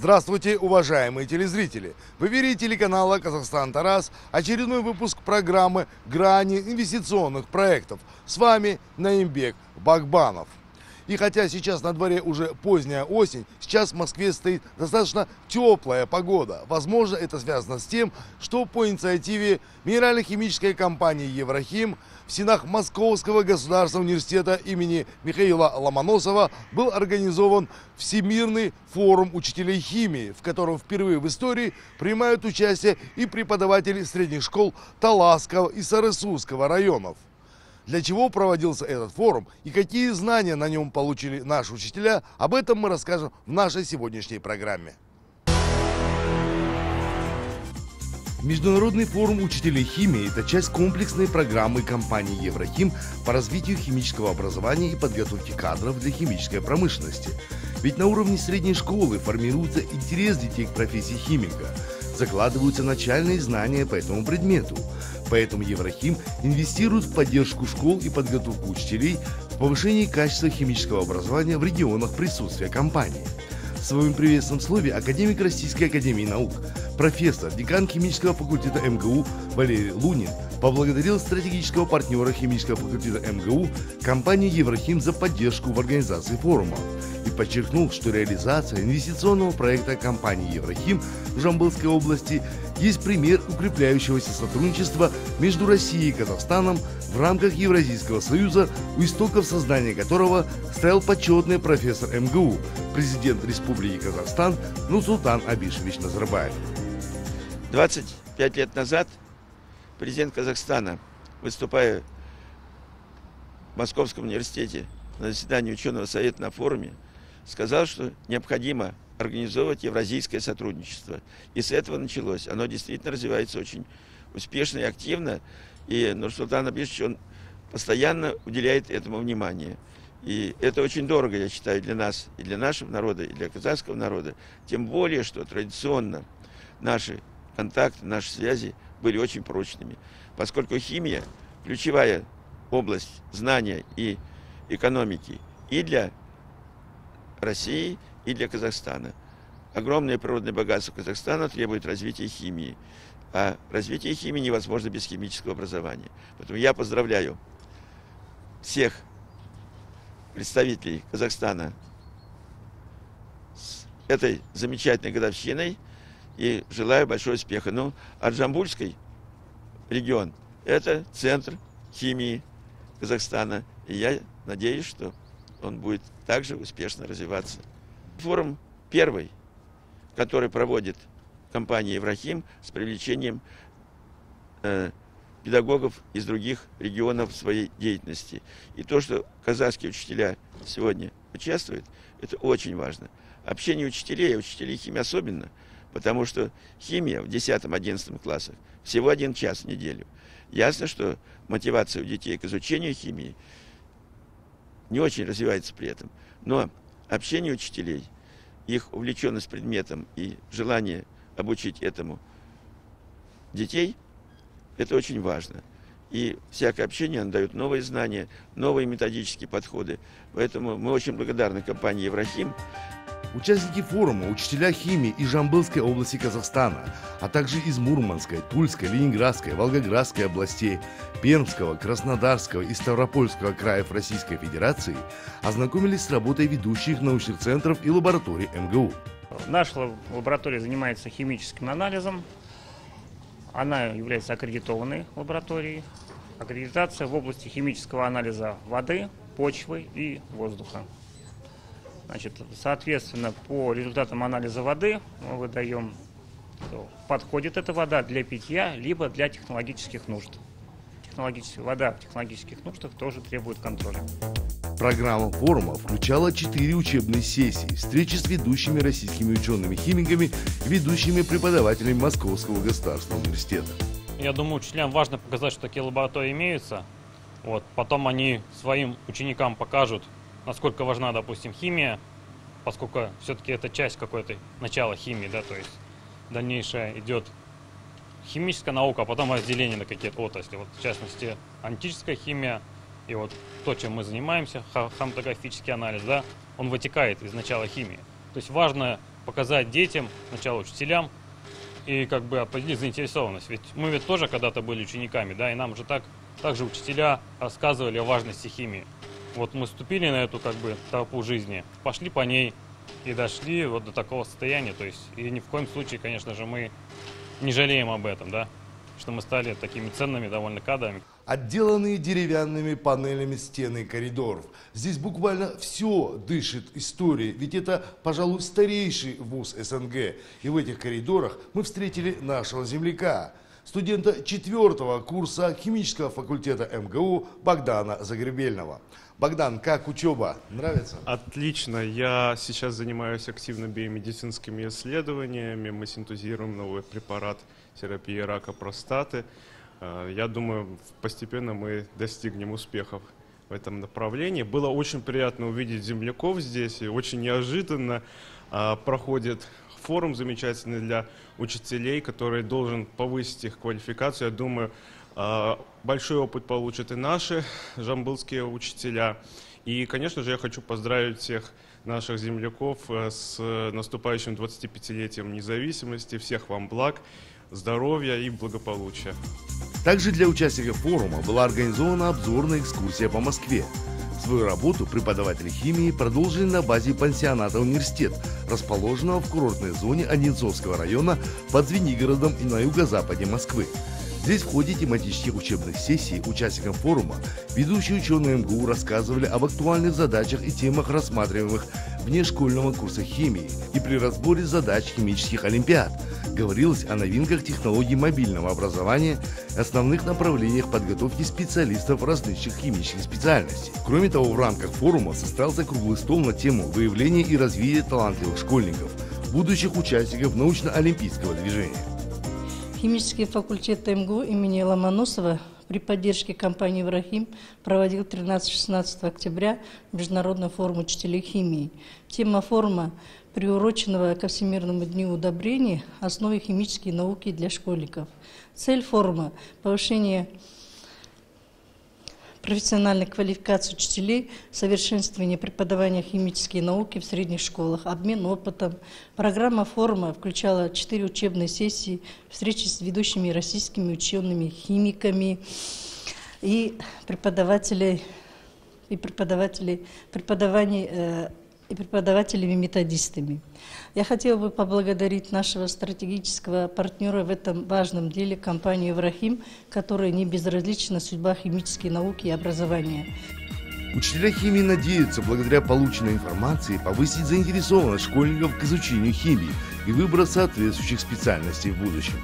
Здравствуйте, уважаемые телезрители! В эфире телеканала «Казахстан Тарас» очередной выпуск программы «Грани инвестиционных проектов». С вами Наимбек Багбанов. И хотя сейчас на дворе уже поздняя осень, сейчас в Москве стоит достаточно теплая погода. Возможно, это связано с тем, что по инициативе минерально-химической компании «Еврохим» в стенах Московского государственного университета имени Михаила Ломоносова был организован Всемирный форум учителей химии, в котором впервые в истории принимают участие и преподаватели средних школ Таласского и Сарысузского районов. Для чего проводился этот форум и какие знания на нем получили наши учителя, об этом мы расскажем в нашей сегодняшней программе. Международный форум учителей химии – это часть комплексной программы компании «Еврохим» по развитию химического образования и подготовки кадров для химической промышленности. Ведь на уровне средней школы формируется интерес детей к профессии химика, закладываются начальные знания по этому предмету. Поэтому Еврохим инвестирует в поддержку школ и подготовку учителей в повышении качества химического образования в регионах присутствия компании. В своем приветственном слове академик Российской Академии Наук, профессор, декан химического факультета МГУ Валерий Лунин поблагодарил стратегического партнера химического факультета МГУ компанию Еврохим за поддержку в организации форума и подчеркнул, что реализация инвестиционного проекта компании Еврохим в Жамбылской области есть пример укрепляющегося сотрудничества между Россией и Казахстаном в рамках Евразийского союза, у истоков создания которого стоял почетный профессор МГУ, президент Республики Казахстан Нурсултан Абишевич Назарбаев. 25 лет назад президент Казахстана, выступая в Московском университете на заседании ученого совета на форуме, сказал, что необходимо организовывать евразийское сотрудничество. И с этого началось. Оно действительно развивается очень успешно и активно. И Нурсултан Абишевич, он постоянно уделяет этому внимание. И это очень дорого, я считаю, для нас, и для нашего народа, и для казахского народа. Тем более, что традиционно наши контакты, наши связи были очень прочными. Поскольку химия – ключевая область знания и экономики и для России, и для Казахстана. Огромное природное богатство Казахстана требует развития химии. А развитие химии невозможно без химического образования. Поэтому я поздравляю всех представителей Казахстана с этой замечательной годовщиной и желаю большого успеха. Ну, Арджамбульский регион – это центр химии Казахстана. И я надеюсь, что он будет также успешно развиваться. Форум первый, который проводит компания «Еврахим» с привлечением э, педагогов из других регионов своей деятельности. И то, что казахские учителя сегодня участвуют, это очень важно. Общение учителей, учителей химии особенно, потому что химия в 10-11 классах всего один час в неделю. Ясно, что мотивация у детей к изучению химии не очень развивается при этом. Но общение учителей, их увлеченность предметом и желание обучить этому детей, это очень важно. И всякое общение, оно дает новые знания, новые методические подходы. Поэтому мы очень благодарны компании «Еврохим». Участники форума – учителя химии из Жамбылской области Казахстана, а также из Мурманской, Тульской, Ленинградской, Волгоградской областей, Пермского, Краснодарского и Ставропольского краев Российской Федерации ознакомились с работой ведущих научных центров и лабораторий МГУ. Наша лаборатория занимается химическим анализом. Она является аккредитованной лабораторией. Аккредитация в области химического анализа воды, почвы и воздуха. Значит, соответственно, по результатам анализа воды мы выдаем, подходит эта вода для питья, либо для технологических нужд. Технологическая, вода в технологических нуждах тоже требует контроля. Программа форума включала четыре учебные сессии, встречи с ведущими российскими учеными-химиками и ведущими преподавателями Московского государственного университета. Я думаю, учителям важно показать, что такие лаборатории имеются. Вот. Потом они своим ученикам покажут, насколько важна, допустим, химия, поскольку все-таки это часть какой-то начала химии, да, то есть дальнейшая идет химическая наука, а потом разделение на какие-то отрасли. Вот, в частности, антическая химия и вот то, чем мы занимаемся, хроматографический анализ, да, он вытекает из начала химии. То есть важно показать детям, сначала учителям, и как бы определить заинтересованность. Ведь мы ведь тоже когда-то были учениками, да, и нам же так, также учителя рассказывали о важности химии. Вот мы вступили на эту как бы тропу жизни, пошли по ней и дошли вот до такого состояния. То есть, и ни в коем случае, конечно же, мы не жалеем об этом, да, что мы стали такими ценными довольно кадрами. Отделанные деревянными панелями стены коридоров. Здесь буквально все дышит историей, ведь это, пожалуй, старейший вуз СНГ. И в этих коридорах мы встретили нашего земляка, студента четвертого курса химического факультета МГУ Богдана Загребельного. Богдан, как учеба? Нравится? Отлично. Я сейчас занимаюсь активно биомедицинскими исследованиями. Мы синтезируем новый препарат терапии рака простаты. Э, я думаю, постепенно мы достигнем успехов в этом направлении. Было очень приятно увидеть земляков здесь, и очень неожиданно э, проходит форум замечательный для учителей, который должен повысить их квалификацию. Я думаю, э, большой опыт получат и наши жамбылские учителя. И, конечно же, я хочу поздравить всех наших земляков с наступающим 25-летием независимости. Всех вам благ здоровья и благополучия. Также для участников форума была организована обзорная экскурсия по Москве. Свою работу преподаватели химии продолжили на базе пансионата «Университет», расположенного в курортной зоне Одинцовского района под Звенигородом и на юго-западе Москвы. Здесь в ходе тематических учебных сессий участникам форума ведущие ученые МГУ рассказывали об актуальных задачах и темах, рассматриваемых вне школьного курса химии и при разборе задач химических олимпиад. Говорилось о новинках технологий мобильного образования основных направлениях подготовки специалистов различных химических специальностей. Кроме того, в рамках форума состоялся круглый стол на тему выявления и развития талантливых школьников, будущих участников научно-олимпийского движения. Химический факультет МГУ имени Ломоносова при поддержке компании «Врахим» проводил 13-16 октября Международный форум учителей химии. Тема форума, приуроченного ко Всемирному дню удобрений, основы химической науки для школьников. Цель форума – повышение профессиональной квалификации учителей, совершенствование преподавания химической науки в средних школах, обмен опытом. Программа форума включала четыре учебные сессии, встречи с ведущими российскими учеными, химиками и преподавателей и преподавателей преподавания э, и преподавателями-методистами. Я хотела бы поблагодарить нашего стратегического партнера в этом важном деле, компанию «Еврахим», которая не безразлична судьба химической науки и образования. Учителя химии надеются, благодаря полученной информации, повысить заинтересованность школьников к изучению химии и выбор соответствующих специальностей в будущем.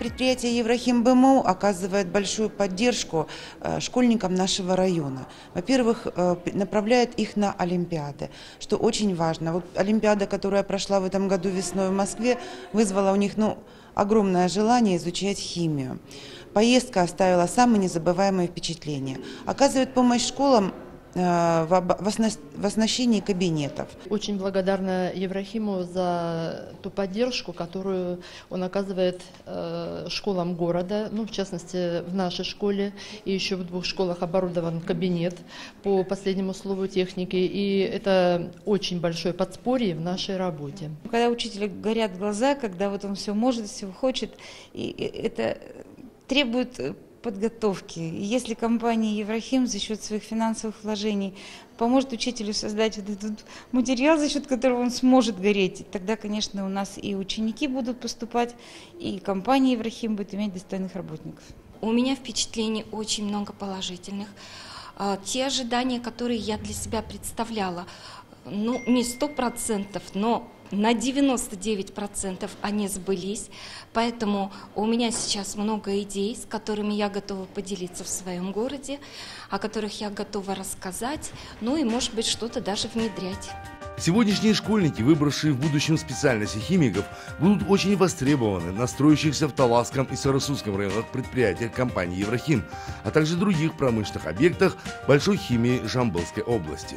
Предприятие Еврахим БМУ оказывает большую поддержку э, школьникам нашего района. Во-первых, э, направляет их на Олимпиады, что очень важно. Вот Олимпиада, которая прошла в этом году весной в Москве, вызвала у них ну, огромное желание изучать химию. Поездка оставила самые незабываемые впечатления. Оказывает помощь школам в оснащении кабинетов. Очень благодарна Еврахиму за ту поддержку, которую он оказывает э, школам города, ну, в частности, в нашей школе и еще в двух школах оборудован кабинет по последнему слову техники, и это очень большое подспорье в нашей работе. Когда учителю горят глаза, когда вот он все может, все хочет, и это требует подготовки. Если компания Еврахим за счет своих финансовых вложений поможет учителю создать вот этот материал, за счет которого он сможет гореть, тогда, конечно, у нас и ученики будут поступать, и компания Еврахим будет иметь достойных работников. У меня впечатлений очень много положительных. А, те ожидания, которые я для себя представляла, ну, не сто процентов, но на 99% они сбылись, поэтому у меня сейчас много идей, с которыми я готова поделиться в своем городе, о которых я готова рассказать, ну и, может быть, что-то даже внедрять. Сегодняшние школьники, выбравшие в будущем специальности химиков, будут очень востребованы на строящихся в Таласском и Сарасузском районах предприятиях компании «Еврохим», а также других промышленных объектах большой химии Жамбылской области.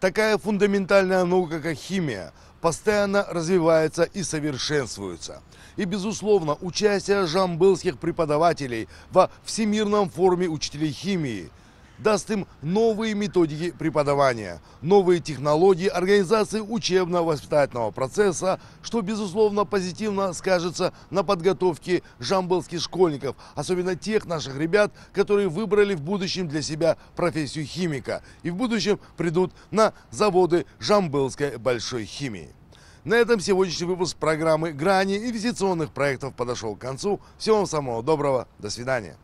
Такая фундаментальная наука, как химия, постоянно развивается и совершенствуется. И, безусловно, участие жамбылских преподавателей во Всемирном форуме учителей химии даст им новые методики преподавания, новые технологии организации учебно-воспитательного процесса, что, безусловно, позитивно скажется на подготовке жамбылских школьников, особенно тех наших ребят, которые выбрали в будущем для себя профессию химика и в будущем придут на заводы Жамбылской большой химии. На этом сегодняшний выпуск программы «Грани» инвестиционных проектов подошел к концу. Всего вам самого доброго. До свидания.